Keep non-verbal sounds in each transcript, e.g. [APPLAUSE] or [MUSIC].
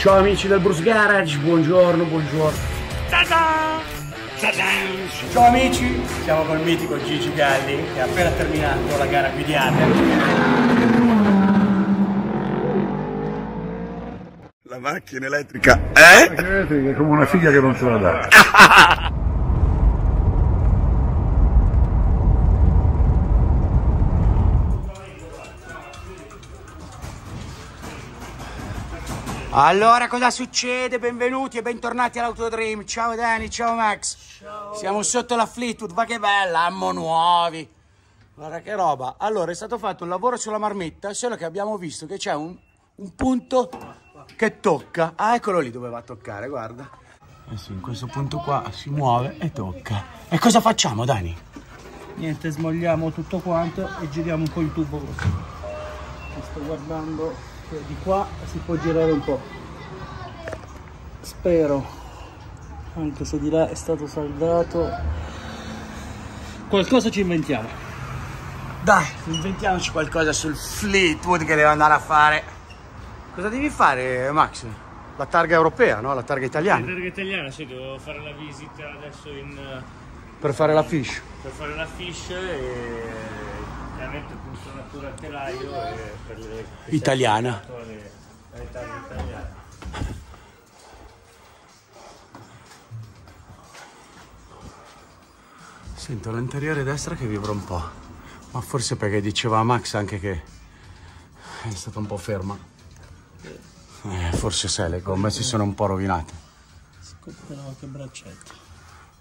Ciao amici del Bruce Garage, buongiorno, buongiorno. Ciao amici, siamo col mitico Gigi Galli che ha appena terminato la gara guidate. La macchina elettrica, eh? È come una figlia che non se la dà. [LAUGHS] Allora, cosa succede? Benvenuti e bentornati all'Autodream. Ciao Dani, ciao Max. Ciao. Siamo sotto la Fleetwood, ma che bella, ammo nuovi. Guarda che roba. Allora, è stato fatto un lavoro sulla marmitta, solo che abbiamo visto che c'è un, un punto che tocca. Ah, eccolo lì dove va a toccare, guarda. Eh sì, in questo punto qua si muove e tocca. E cosa facciamo, Dani? Niente, smogliamo tutto quanto e giriamo un po' il tubo così. Sto guardando che di qua si può girare un po'. Spero, anche se di là è stato saldato, qualcosa ci inventiamo. Dai, inventiamoci qualcosa sul Fleetwood che deve andare a fare. Cosa devi fare, Max? La targa europea, no? La targa italiana. La targa italiana, sì, devo fare la visita adesso in, Per fare la fish. per fare la fish e chiaramente funzionatura al telaio e per le che Italiana. le, italiane. Sento l'anteriore destra che vibra un po'. Ma forse perché diceva Max anche che è stata un po' ferma. Eh, forse se le gomme si sono un po' rovinate. Però che braccetto,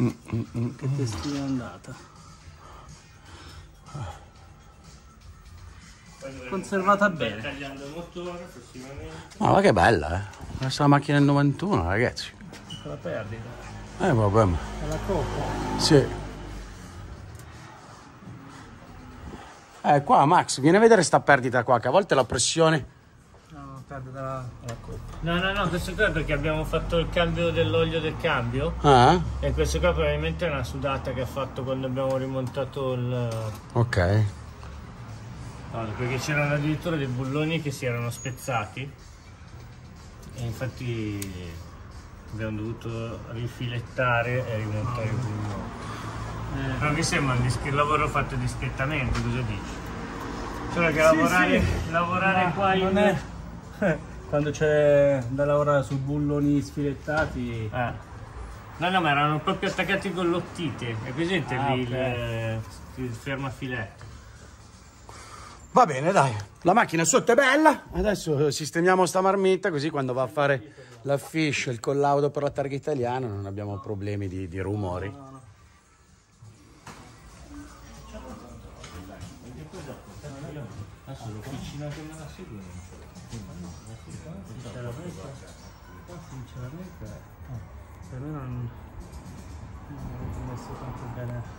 Mm, mm, mm. che testina è andata. Conservata bene. tagliando il motore prossimamente No, ma che bella, eh. Questa è la macchina del 91, ragazzi. La perdita. Eh, vabbè. È la coppa. Sì. Eh, qua Max, vieni a vedere sta perdita qua, che a volte la pressione... No, perde dalla, dalla coppa. no no no questo qua è perché abbiamo fatto il cambio dell'olio del cambio Ah, e questo qua probabilmente è una sudata che ha fatto quando abbiamo rimontato il ok. No, perché c'erano addirittura dei bulloni che si erano spezzati e infatti abbiamo dovuto rifilettare e rimontare il bullone Eh, però mi sembra un lavoro fatto discretamente cosa dici? solo che lavorare, lavorare Ma qua in è... [LAUGHS] Quando c'è da lavorare su bulloni sfilettati... Eh. No, no, ma erano proprio attaccati con l'ottite. È presente Ah, lì ok. il, il fermafiletto? Va bene, dai. La macchina sotto è bella. Adesso sistemiamo sta marmitta così quando va a fare la fish, il collaudo per la targa italiana non abbiamo problemi di, di rumori. Adesso l'officina che me la seguono. Sinceramente, per me non...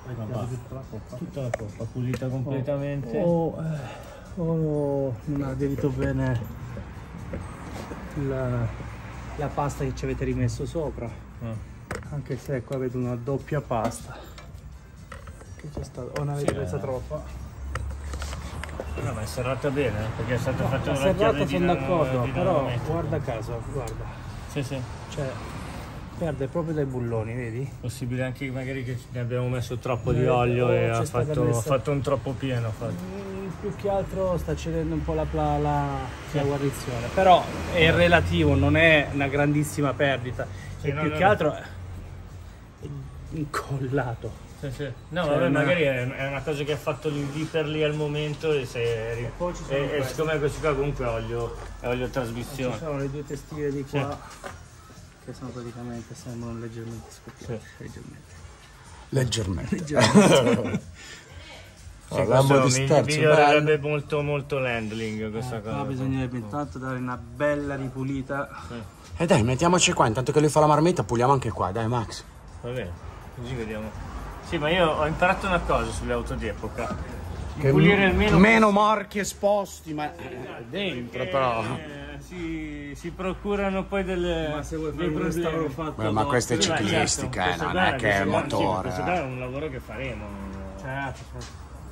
bene tutta la coppa. Tutta la coppa pulita completamente. O, eh, o non ha aderito bene la, la pasta che ci avete rimesso sopra. Ah. Anche se qua vedo una doppia pasta. Che c'è stato. O ne avete Sì, eh. troppa? No, ma è serrata bene, eh, perché è stato fatto La una serrata sono d'accordo, però guarda caso, guarda. Sì, sì. Cioè, perde proprio dai bulloni, vedi? Possibile anche magari che ne abbiamo messo troppo di Eh, olio o e ha fatto, messa- ha fatto un troppo pieno. Mm, Più che altro sta cedendo un po' la, la, la, la guarnizione. Però è relativo, non è una grandissima perdita. Sì, e no, più no, che no. altro è incollato. Sì, sì. No, Cioè, vabbè, una- magari è, una cosa che ha fatto l'inviper lì al momento e, se, E ci e, e siccome questo qua comunque è olio, è olio Ci trasmissione. sono le due testine di qua che sono praticamente sembrano leggermente. Leggermente. Leggermente. [LAUGHS] Sì, questo di mi- sterzo, migliorerebbe molto molto l'handling questa Eh, cosa. qua bisognerebbe intanto dare una bella ripulita. E dai, mettiamoci qua, intanto che lui fa la marmitta, puliamo anche qua, dai Max. Va bene, così vediamo. Sì, ma io ho imparato una cosa sulle auto di epoca. Di pulire il meno marchi esposti, ma eh, dentro però. Si, si procurano poi delle Ma se vuoi fare un restauro problemi. fatto Beh, ma dopo- questa è Sì, ma certo, ciclistica, eh, non è che è sì, ma motore. questo è un lavoro che faremo, Certo, certo.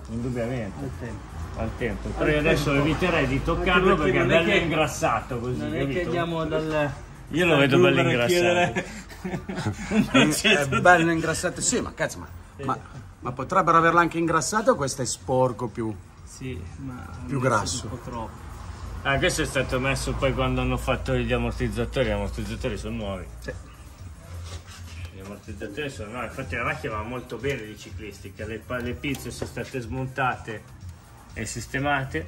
indubbiamente, Al tempo. al tempo. Però io adesso eviterei di toccarlo perché perché è bello che- ingrassato così, Non è che andiamo dal, Io lo vedo bello un [LAUGHS] [LAUGHS] È bello ingrassato, sì, ma cazzo, ma, ma, ma potrebbero averlo anche ingrassato o questo è sporco più? Sì, ma Più grasso. Un po' troppo. Ah, questo è stato messo poi quando hanno fatto gli ammortizzatori, gli ammortizzatori sono nuovi. Sì. Gli ammortizzatori sono nuovi, infatti la macchina va molto bene di ciclistica, le, le pizze sono state smontate e sistemate.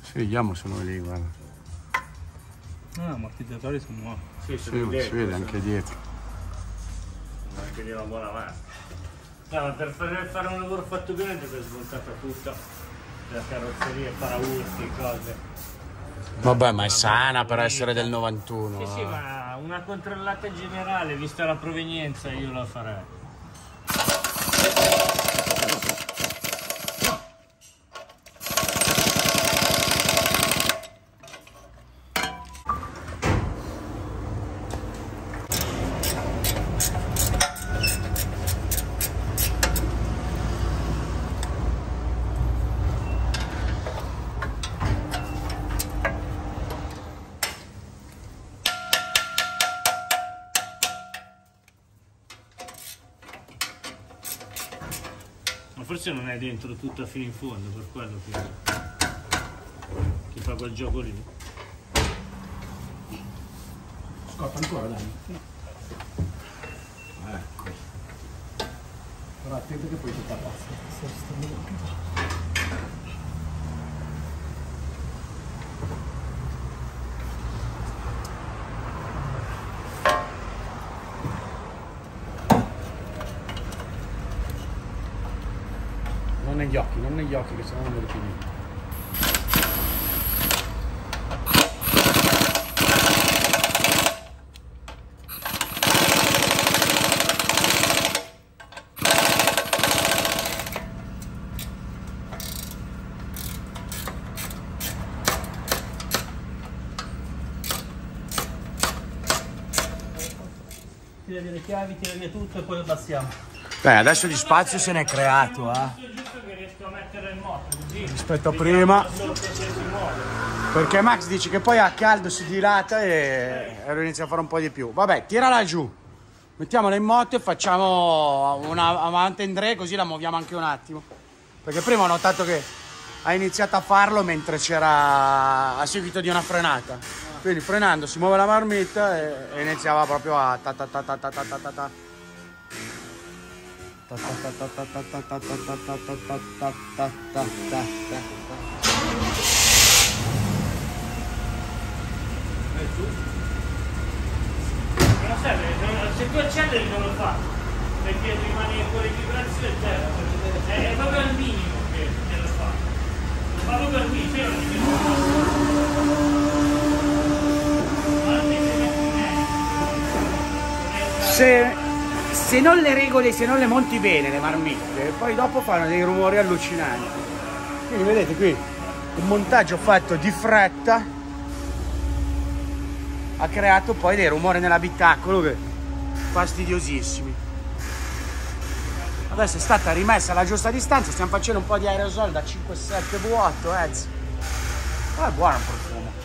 Sì, vediamo sono lì, guarda. Ah, ammortizzatori sono nuovi. Sì, Sì, sono si dietro, vede sono- anche dietro. anche di una buona mano. No, ma per fare, fare un lavoro fatto bene deve smontata tutta, la carrozzeria, paraurti, cose. Vabbè, ma è sana per essere del 91. Sì, sì, eh. ma una controllata generale, vista la provenienza, io la farei. Forse non è dentro tutto fino in fondo, per quello che, che fa quel gioco lì. Scotta ancora, dai. Ecco. Però attento che poi ti passa. Non negli occhi, che sennò non vedo più niente. Tira via le chiavi, tira via tutto e poi lo passiamo. Beh, adesso di spazio se n'è creato, eh. Giusto giusto che riesco a mettere il moto, così Rispetto a prima. Perché Max dice che poi a caldo si dilata e e lo inizia a fare un po' di più. Vabbè, tirala giù. Mettiamola in moto e facciamo una avanti in così la muoviamo anche un attimo. Perché prima ho notato che ha iniziato a farlo mentre c'era a seguito di una frenata. Quindi frenando si muove la marmitta e, e iniziava proprio a ta ta ta ta ta ta ta ta ta. Non serve, se tu acceleri non lo fa, perché rimane fuori vibrazione, certo. È, proprio al minimo che, che lo fa. Lo fa proprio al minimo, cioè non è che lo fa. Se se, non le regole, se non le monti bene le marmitte, poi dopo fanno dei rumori allucinanti. Quindi vedete qui un montaggio fatto di fretta ha creato poi dei rumori nell'abitacolo che fastidiosissimi. Adesso è stata rimessa alla giusta distanza, stiamo facendo un po' di aerosol da 5-7 vuoto, eh. Ah, è buono il profumo.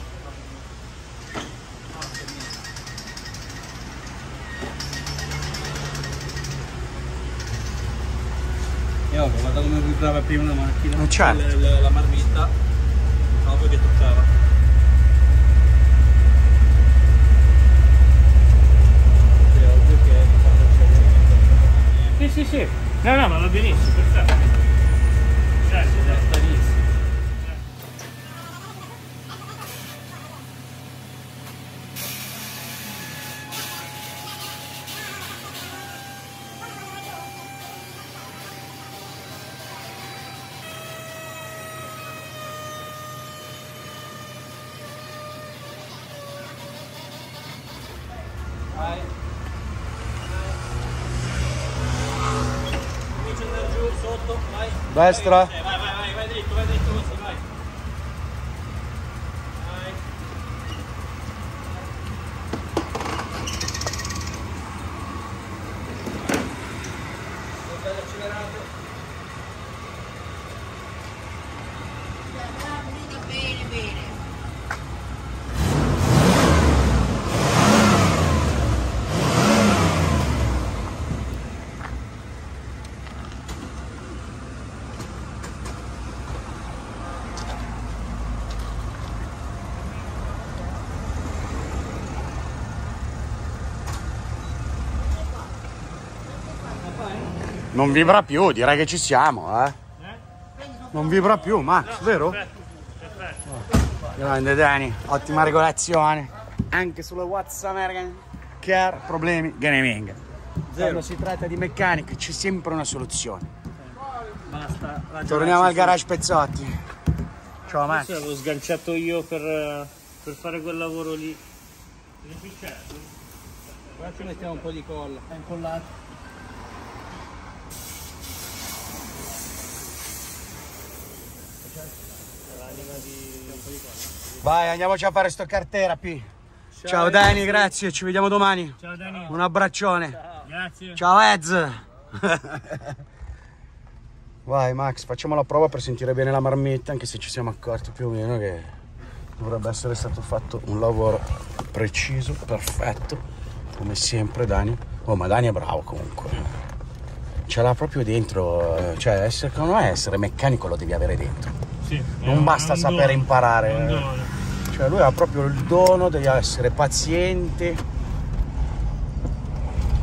E ovvio, guarda come vibrava prima la macchina. Eh, certo. La, la- la marmitta. Ovvio che toccava. È ovvio che quando c'è Sì, sì, sì. No, no, ma va benissimo, perfetto. Destra. Vai, vai, vai, dritto, vai dritto vai. Bene, bene. Non vibra più, direi che ci siamo, eh. Non vibra più, Max, vero? Grande Dani, ottima regolazione. Anche sulle WhatsApp American Car, problemi, gaming. Quando si tratta di meccanica c'è sempre una soluzione. Basta. la Torniamo al garage Pezzotti. Ciao Max. Questo l'avevo sganciato io per, per fare quel lavoro lì. Qua ci mettiamo un po' di colla. È incollato. Vai, andiamoci a fare sto cartera, P. Ciao Dani, grazie, ci vediamo domani. Ciao Dani. Un abbraccione. Grazie. Ciao Ez. Vai Max, facciamo la prova per sentire bene la marmetta, anche se ci siamo accorti più o meno che dovrebbe essere stato fatto un lavoro preciso, perfetto, come sempre Dani. Oh, ma Dani è bravo comunque. Ce l'ha proprio dentro, eh, cioè essere, secondo me essere meccanico lo devi avere dentro. Sì, Non basta sapere dono, imparare. eh. Cioè lui ha proprio il dono di essere paziente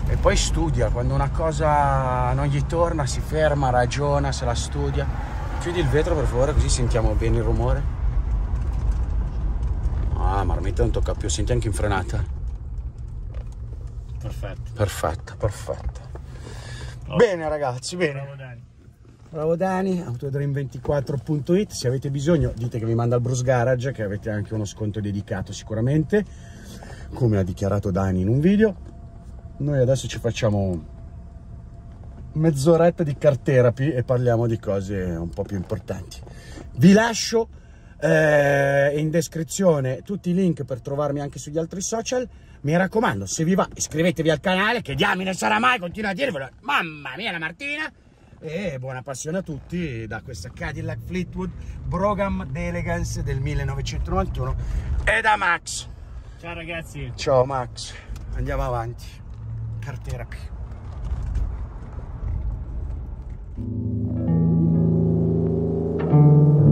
e poi studia, quando una cosa non gli torna si ferma, ragiona, se la studia. Chiudi il vetro per favore così sentiamo bene il rumore. Ah, marmetta non tocca più, senti anche in frenata. Perfetto. Perfetta, perfetta. Oh. Bene ragazzi, bene. Bravo. Bravo Dani, autodream24.it, se avete bisogno dite che vi manda al Bruce Garage che avete anche uno sconto dedicato sicuramente, come ha dichiarato Dani in un video. Noi adesso ci facciamo mezz'oretta di car therapy e parliamo di cose un po' più importanti. Vi lascio eh, in descrizione tutti i link per trovarmi anche sugli altri social. Mi raccomando, se vi va, iscrivetevi al canale, che diamine sarà mai, continuo a dirvelo. Mamma mia, la Martina! E buona passione a tutti da questa Cadillac Fleetwood Brougham d'Elegance del 1991 e da Max. Ciao ragazzi. Ciao Max, andiamo avanti. Car therapy. Thank